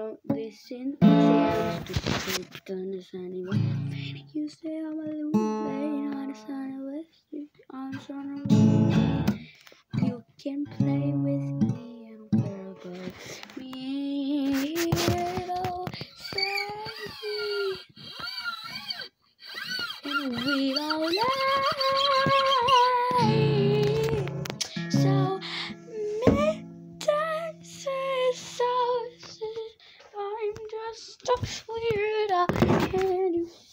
know, they sin You say I'm a lunatic, I'm a son I'm son You can play with me and care about me. It'll save me. And we don't know. stop, weird. I can't